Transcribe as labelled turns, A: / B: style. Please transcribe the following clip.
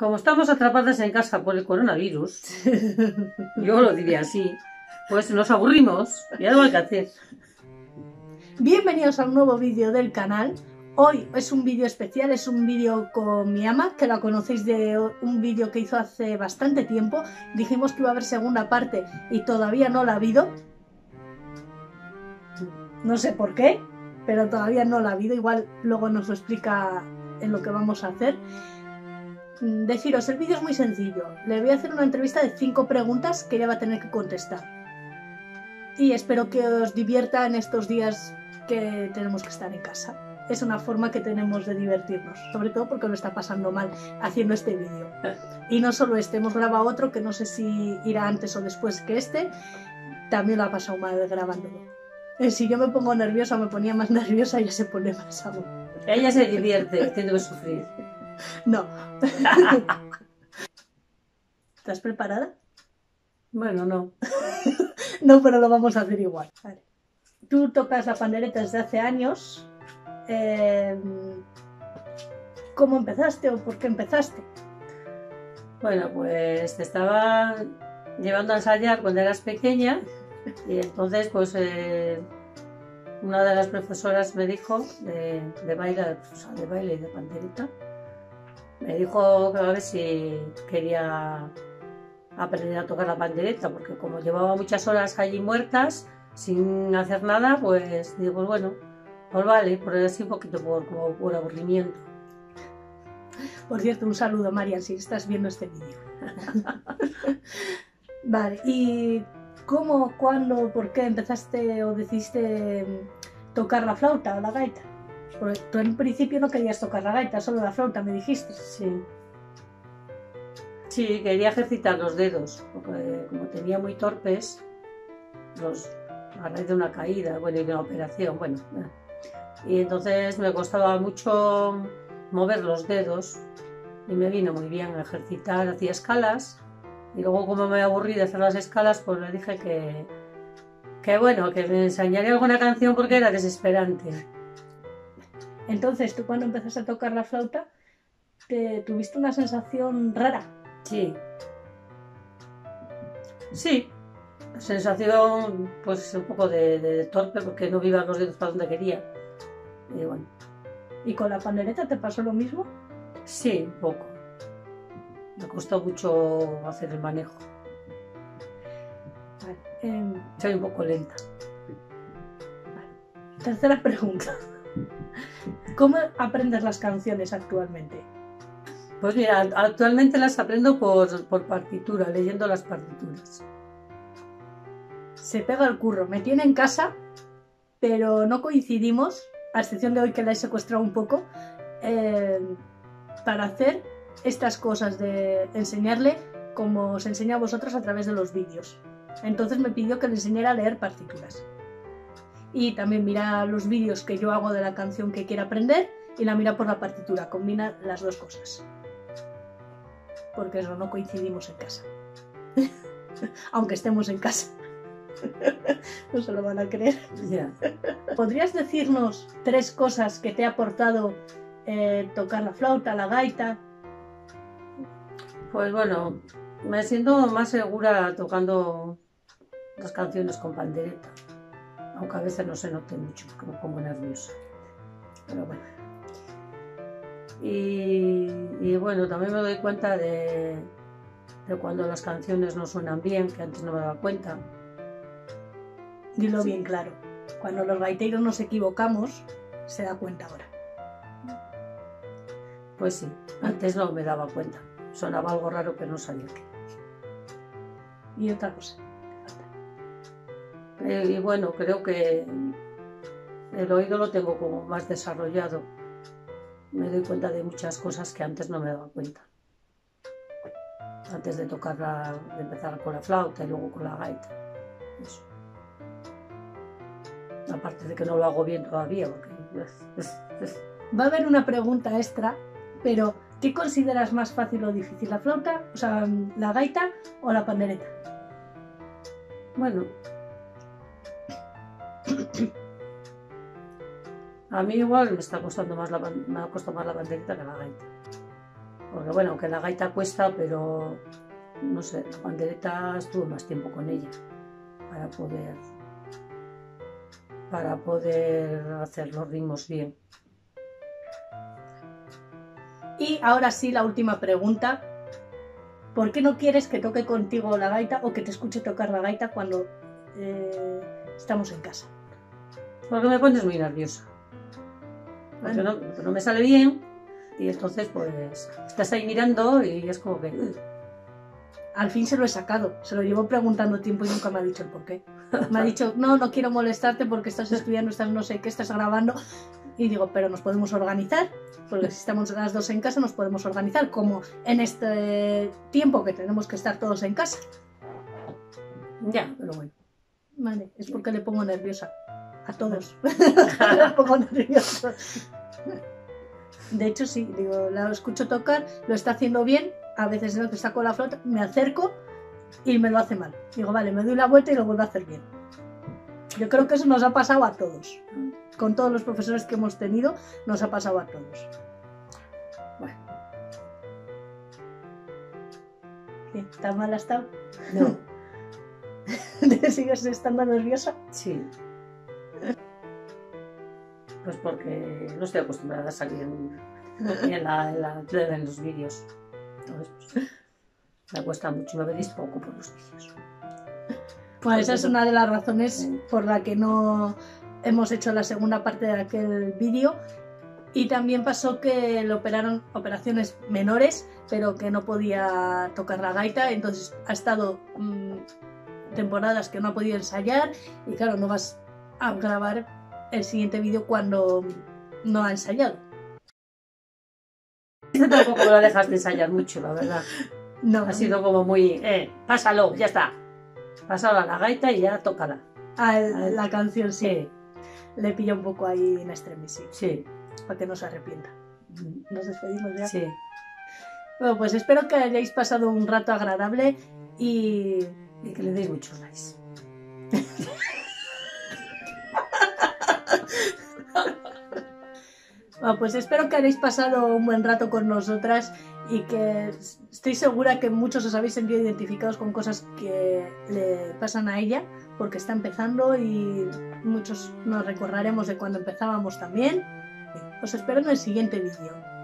A: Como estamos atrapadas en casa por el coronavirus, yo lo diría así, pues nos aburrimos y algo hay que hacer.
B: Bienvenidos a un nuevo vídeo del canal. Hoy es un vídeo especial, es un vídeo con mi ama, que la conocéis de un vídeo que hizo hace bastante tiempo. Dijimos que iba a haber segunda parte y todavía no la ha habido. No sé por qué, pero todavía no la ha habido. Igual luego nos lo explica en lo que vamos a hacer. Mm, deciros, el vídeo es muy sencillo. Le voy a hacer una entrevista de cinco preguntas que ella va a tener que contestar. Y espero que os divierta en estos días que tenemos que estar en casa. Es una forma que tenemos de divertirnos, sobre todo porque lo está pasando mal haciendo este vídeo. Y no solo este, hemos grabado otro que no sé si irá antes o después que este, también lo ha pasado mal grabándolo. Eh, Si yo me pongo nerviosa, me ponía más nerviosa, ella se pone más aún.
A: Ella se divierte, tiene que sufrir.
B: No. ¿Estás preparada?
A: Bueno, no.
B: No, pero lo vamos a hacer igual. Vale. Tú tocas la pandereta desde hace años. Eh, ¿Cómo empezaste o por qué empezaste?
A: Bueno, pues te estaba llevando a ensayar cuando eras pequeña y entonces pues eh, una de las profesoras me dijo de, de baile, o sea, de baile y de pandereta, me dijo que a ver si quería aprender a tocar la pandereta, porque como llevaba muchas horas allí muertas, sin hacer nada, pues digo, pues bueno, pues vale, por así un poquito por, por aburrimiento.
B: Por cierto, un saludo, Marian, si estás viendo este vídeo. vale, ¿y cómo, cuándo, por qué empezaste o decidiste tocar la flauta o la gaita? Porque tú en principio no querías tocar la gaita, solo la flauta, me dijiste.
A: Sí. Sí, quería ejercitar los dedos, porque como tenía muy torpes, a raíz de una caída, bueno, y de una operación, bueno. Y entonces me costaba mucho mover los dedos y me vino muy bien ejercitar, hacía escalas y luego como me aburrí de hacer las escalas, pues le dije que, que bueno, que me enseñaría alguna canción porque era desesperante.
B: Entonces, tú cuando empezaste a tocar la flauta, te tuviste una sensación rara.
A: Sí. Sí. Sensación, pues un poco de, de torpe porque no iban los dedos para donde quería. Y bueno,
B: ¿Y con la pandereta te pasó lo mismo?
A: sí, un poco. Me costó mucho hacer el manejo.
B: Vale. em,
A: Soy un poco lenta.
B: tercera pregunta. ¿Cómo aprendes las canciones actualmente?
A: Pues mira, actualmente las aprendo por, por partitura, leyendo las partituras.
B: Se pega el curro. Me tiene en casa, pero no coincidimos, a excepción de hoy que la he secuestrado un poco, eh, para hacer estas cosas de enseñarle como os enseña a vosotros a través de los vídeos. Entonces me pidió que le enseñara a leer partituras. Y también mira los vídeos que yo hago de la canción que quiere aprender y la mira por la partitura. Combina las dos cosas. Porque eso no coincidimos en casa. Aunque estemos en casa. no se lo van a creer. ¿Podrías decirnos tres cosas que te ha aportado eh, tocar la flauta, la gaita?
A: Pues bueno, me siento más segura tocando las canciones con pandereta. Aunque a veces no se note mucho porque me pongo nerviosa. Pero bueno. Y, y bueno, también me doy cuenta de, de cuando las canciones no suenan bien, que antes no me daba cuenta.
B: Dilo
A: Sí.
B: bien claro. Cuando los gaiteros nos equivocamos, se da cuenta ahora.
A: Pues sí, antes no me daba cuenta. Sonaba algo raro pero no sabía qué.
B: Y otra cosa.
A: Y bueno, creo que el oído lo tengo como más desarrollado. Me doy cuenta de muchas cosas que antes no me daba cuenta. Antes de tocar la, de empezar con la flauta y luego con la gaita. Eso. Aparte de que no lo hago bien todavía, porque
B: Va a haber una pregunta extra, pero ¿qué consideras más fácil o difícil? ¿La flauta, o sea, la gaita o la pandereta?
A: bueno. A mí igual me está costando más la, me ha costado más la banderita que la gaita. Porque bueno, aunque la gaita cuesta, pero no sé, la pandereta estuve más tiempo con ella para poder para poder hacer los ritmos bien.
B: Y ahora sí, la última pregunta. ¿Por qué no quieres que toque contigo la gaita o que te escuche tocar la gaita cuando eh, estamos en casa?
A: Porque me pones muy nerviosa. Porque
B: Bueno.
A: no, porque no me sale bien y entonces pues estás ahí mirando y es como que...
B: Al fin se lo he sacado. Se lo llevo preguntando tiempo y nunca me ha dicho el por qué. Me ha dicho, no, no quiero molestarte porque estás estudiando, estás no sé qué, estás grabando. Y digo, pero nos podemos organizar, porque si estamos las dos en casa nos podemos organizar, como en este tiempo que tenemos que estar todos en casa.
A: Ya, pero bueno.
B: Vale, es porque le pongo nerviosa. A todos. De hecho, sí, digo, la escucho tocar, lo está haciendo bien, a veces no saco la flauta, me acerco y me lo hace mal. Digo, vale, me doy la vuelta y lo vuelvo a hacer bien. Yo creo que eso nos ha pasado a todos. Con todos los profesores que hemos tenido, nos ha pasado a todos.
A: Bueno,
B: ¿Qué? ¿Tan mal estado?
A: no,
B: ¿Sigues estando nerviosa?
A: sí. Pues porque no estoy acostumbrada a salir en, en, la, en, la- en los vídeos. Entonces, pues, me cuesta mucho, me veréis poco por los vídeos.
B: Pues esa es una de las razones por la que no hemos hecho la segunda parte de aquel vídeo. Y también pasó que le operaron operaciones menores, pero que no podía tocar la gaita. Entonces ha estado mm, temporadas que no ha podido ensayar. Y claro, no vas a grabar el siguiente vídeo cuando no ha ensayado.
A: Tampoco lo dejas de ensayar mucho, la verdad.
B: No,
A: Ha sido como muy, eh, pásalo, ya está. Pásalo a la gaita y ya tócala.
B: Ah, el- la canción
A: sí.
B: Le pilla un poco ahí en extremis, sí,
A: sí,
B: para que no se arrepienta. Nos despedimos ya.
A: sí.
B: Bueno, pues espero que hayáis pasado un rato agradable y
A: Y que le deis muchos likes.
B: Bueno, pues espero que hayáis pasado un buen rato con nosotras y que estoy segura que muchos os habéis sentido identificados con cosas que le pasan a ella porque está empezando y muchos nos recordaremos de cuando empezábamos también. Os espero en el siguiente vídeo.